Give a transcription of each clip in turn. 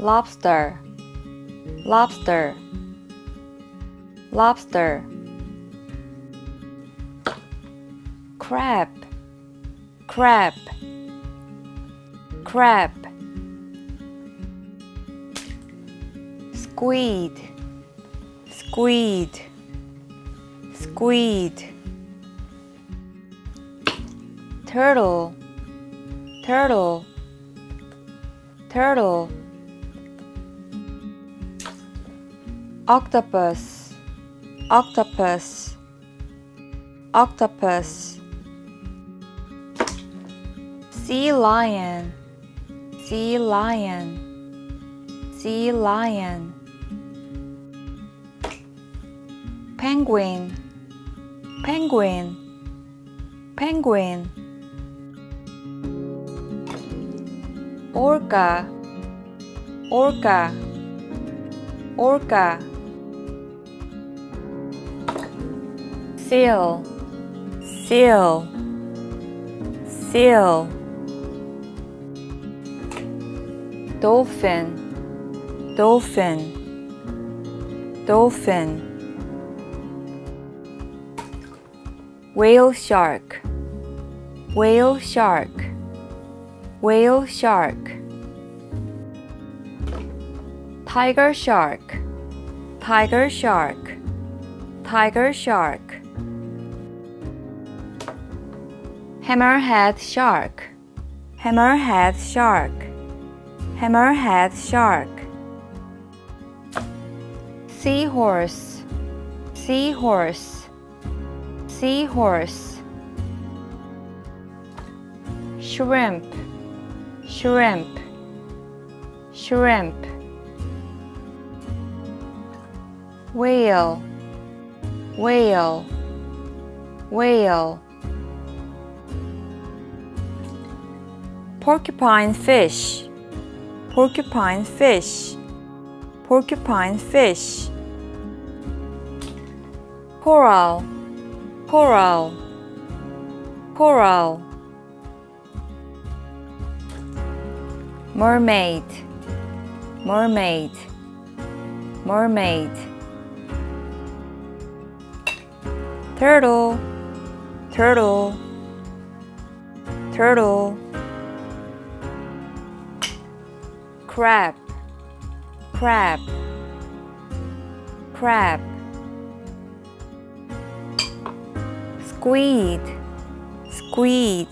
lobster. Lobster. Lobster. Crab. Crab. Crab. Squid. Squid. Squid. Turtle. Turtle. Turtle octopus. Octopus. Octopus. Sea lion. Sea lion. Sea lion. Penguin. Penguin. Penguin. Orca. Orca. Orca seal. Seal. Seal. Dolphin. Dolphin. Dolphin. Whale shark. Whale shark. Whale shark. Tiger shark. Tiger shark. Tiger shark hammerhead shark. Hammerhead shark. Hammerhead shark. Seahorse. Seahorse. Seahorse. Shrimp. Shrimp. Shrimp. Whale. Whale. Whale porcupine fish. Porcupine fish. Porcupine fish. Coral. Coral. Coral. Mermaid. Mermaid. Mermaid. Turtle. Turtle. Turtle crab. Crab. Crab. Squid. Squid.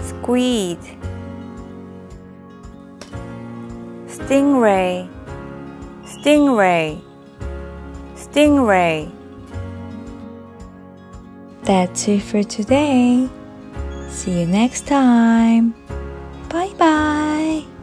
Squid. Stingray. Stingray. Stingray. That's it for today. See you next time. Bye bye.